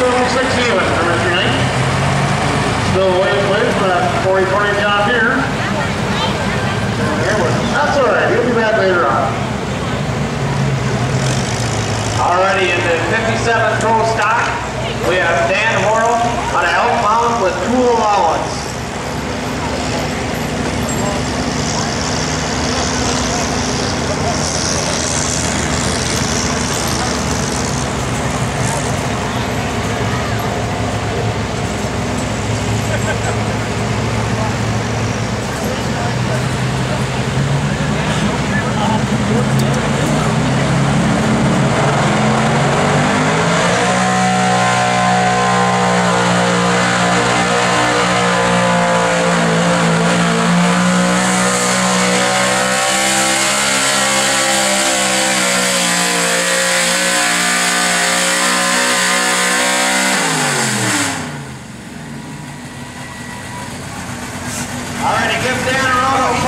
276 even for Mr. Still waiting for that 40 40 job here. He'll be back later on. In the 57 pro stock, we have Dan Horel on an Elk Mountain with tool Alrighty, give Dan a round